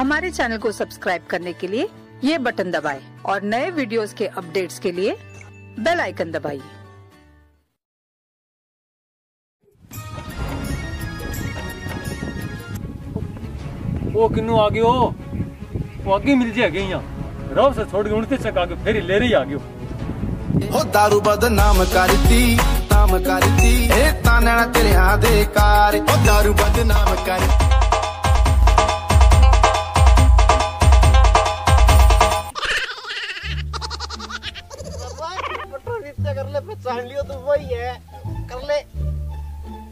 हमारे चैनल को सब्सक्राइब करने के लिए ये बटन दबाएँ और नए वीडियोस के अपडेट्स के लिए बेल आइकन दबाइए। ओ किन्नू आ गयो? वो आगे मिल जाए गई यहाँ रव से छोड़ के उनते चक आगे फेरी ले रही आ गयो। हो दारू बद नाम करती नाम करती। ए तानणा तेरे आधे कार। ओ दारू बद नाम करती। पहचान लियो तो वही है। कर ले।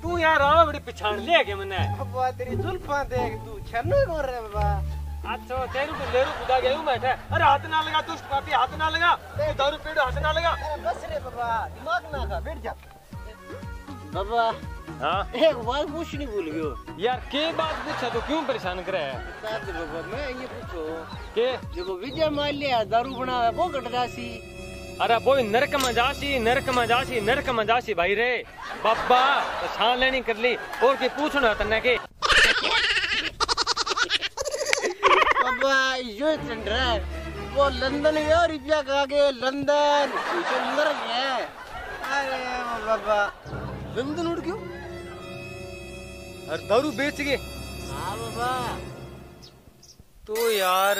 तू यार आ बड़ी पछाण ले के मने। बाबा तेरी जुल्फा देख तू छन्नो कौन रे बाबा अच्छा तेरू को लेरू खुदा गया हूँ बैठा अरे हाथ ना लगा तू पापी हाथ ना लगा। तू दारू पीड़ो हाथ ना लगा। अरे बस रे बाबा दिमाग ना खा बैठ जा। बाबा हाँ? एक बात पूछनी भूल गयो यार के बात पूछा तो क्यों परेशान करे है? बाबा मैं ये पूछो। के? देखो विजय माल्या दारू बना वो कट जासी अरे बोई नरक में जासी नरक में जासी नरक में जासी भाई रे। बाबा तो छान लेनी कर ली। और की पूछना तन्ने के? बाबा यो वो लंदन गया रुपया कहा के लंदन। पीछे अंदर अरे बाबा लंदन उड़ क्यों? और दारू बेच गए हाँ बाबा। तो यार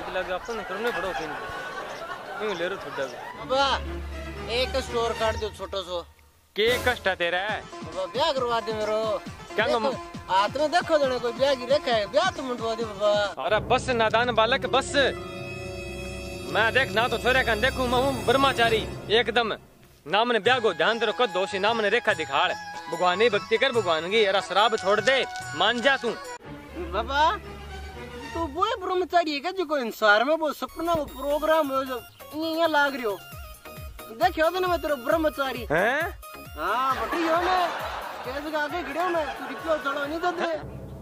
तो लगे अपन करने पड़ो फिर क्यों ले रहे थोड़ा बाबा एक स्टोर काट दो छोटा सो। के कष्ट है तेरा? बाबा ब्याह करवा दे मेरो क्या देखो, हाथ में देखो जने कोई ब्याह की रेखा है। ब्याह तो मुंडवा दे बाबा। अरे बस नादान बालक बस। मैं देख ना तो छोरे का देखू मैं हूँ ब्रह्मचारी एकदम। नाम ने ब्याह को ध्यान तेरो कद दोषी नाम ने रेखा दिखाड़। भगवान ही भक्ति कर भगवान की अरे शराब छोड़ दे। मान जा तू। बाबा तो वो ब्रह्मचारी है क्या जो कोई इंसार में वो सपना वो प्रोग्राम हो जो यहाँ लाग रही हो। देखियो तो ना मैं तेरा ब्रह्मचारी हैं? हाँ बटी हो मैं। कैसे का आगे खड़े हो मैं तू रिप्यो चढ़ो नहीं तो दे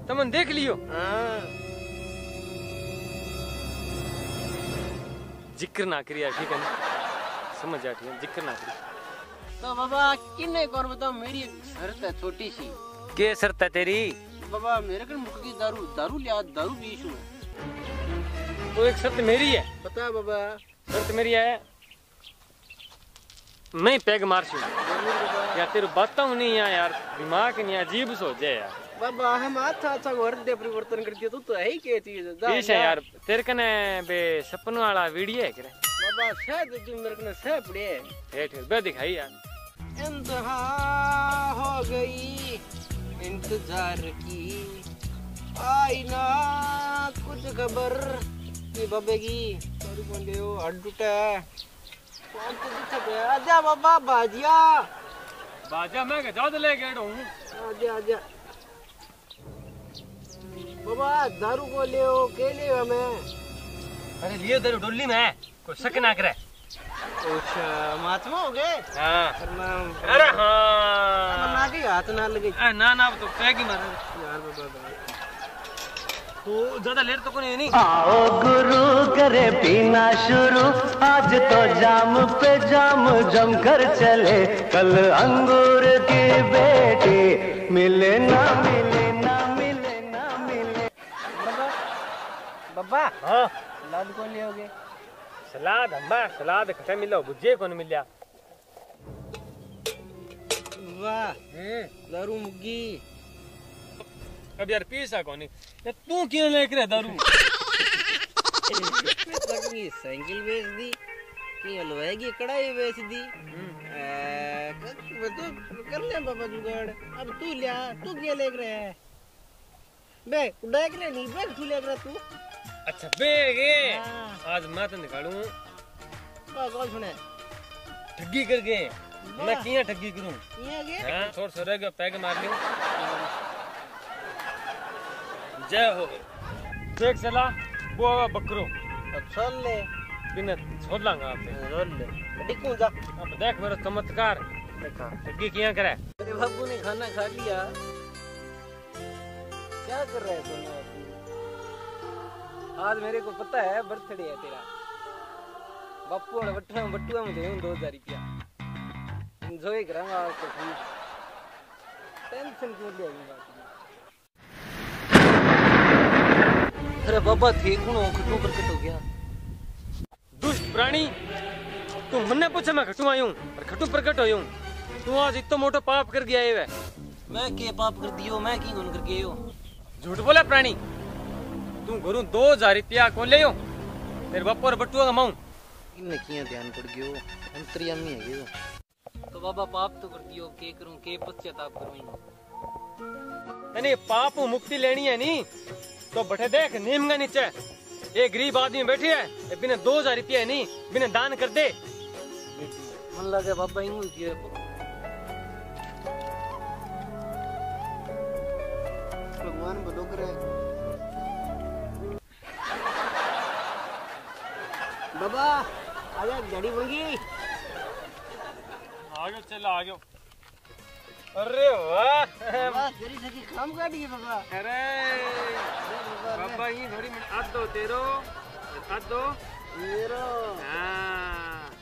तुमने देख लियो। हाँ। ज़िक्र ना करिया ठीक है समझ जा ठीक है ज़िक्र ना करी तो बाबा किन्ने एक और बताओ मेरी शर्त है छोटी सी। के शर्त है तेरी? बाबा मेरे घर मुख की दारू दारू लिया दारू पीस मैं। तो एक शर्त मेरी है। बता बाबा। शर्त मेरी है। मैं पैग मार छू तेरे बातों नहीं है यार। दिमाग नहीं अजीब सो जाए यार। बाबा हम अच्छा अच्छा हृदय परिवर्तन कर दिया। तू तो है ही क्या चीज़। पीछे यार। तेरे कने बे सपनों वाला वीडियो है करे बाबा शायद तू मेरे को सह पड़े। ठेठ बे दिखाई यार। इंतहा हो गई। इंतज़ार की। आई ना कुछ खबर ये बाबे की? सॉरी बोल हो टूटा है। कौन तो पीछे पे आजा बाबा बाजिया। बाजा मैं के ज़्यादा ले गया हूँ? आजा आजा। बाबा दारू को ले हो के ले हमें? अरे लिए तेरे डोली में कोई शक ना करे। अच्छा महात्मा हो गए? हाँ। अरे हाँ। हाथ ना लगे। ना ना तो पैग ही मारे। यार बाबा तो ज़्यादा लेट तो कोई नहीं। आओ गुरु करे पीना शुरू। आज तो जाम पे जाम जम कर चले। कल अंगूर की बेटी मिले ना मिले ना मिले ना मिले। बाबा बाबा हाँ। लाद को ले होगे सलाद अम्मा सलाद खटे मिलो बुझे कौन मिलिया? वाह दारू मुग्गी। अब यार पीसा कौन यार तू क्यों लेकर है दारू? साइकिल बेच दी कि हलवाई की कढ़ाई बेच दी ए, तो कर ले बाबा जुगाड़। अब तू लिया तू क्या लेकर है? बे उड़ा के नहीं बे तू लेकर तू। अच्छा बेगे हाँ। आज मैं तो निकालूं। कौन सुने। ठगी करके। मैं किया ठगी करूँ? के हाँ। छोड़ सो रह पैग मार लियो। जय हो। देख चला वो आवा बकरो अच्छा ले। बिना छोड़ लांगा आपने रोल ले। डिकू जा। अब देख मेरा चमत्कार। देखा। ठगी किया करे? तेरे बाबू ने खाना खा लिया। क्या कर रहा है सोना तू? आज मेरे को पता है बर्थडे है तेरा। बापू वाला बट्टुआ में बट्टुआ में दे दो हज़ार रुपया। एंजॉय करूँगा आज तो टेंशन क्यों ले अरे बाबा थे कौन खटू प्रकट हो गया। दुष्ट प्राणी, तू मन्ने पूछे मैं खटू आयूं और खटू प्रकट होयूं। तू आज इतो मोटो पाप कर गया है मैं के पाप कर दियो मैं की गुन कर गयो झूठ बोला प्राणी? तू घरू दो हज़ार रुपया को ले तेरे बापू और बटुआ कमाऊं इनने किया ध्यान पड़ गयो अंतर्यामी है यो बाबा पाप तो कर दियो के करूँ के पश्चाताप करूँ तने पाप मुक्ति लेनी है नी। तो बैठे देख नीम का नीचे। एक गरीब आदमी बैठे है बिना दो हज़ार रुपया है नी बिना दान कर दे। मन लगे बाबा यूँ ही भगवान भलो करे। बाबा आजा गाड़ी बन गई आगे चलो आगे। अरे वाह। तेरी सकी काम काट गई बाबा। अरे बाबा ये थोड़ी मिनट आज दो तेरो। आज दो मेरो हाँ।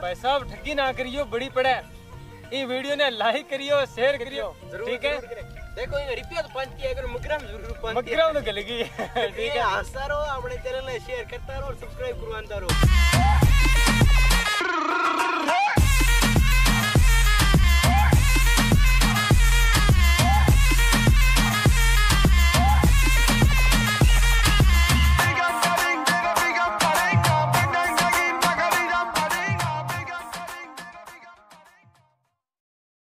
भाई साहब ठगी ना करियो बड़ी पड़े ये वीडियो ने लाइक करियो शेयर करियो। ठीक है? देखो ये रुपया पंती पंच किया करो ज़रूर पंती मगरा तो गलगी ठीक है हंसता रहो अपने चैनल ने शेयर करता रहो और सब्सक्राइब करवाता रहो।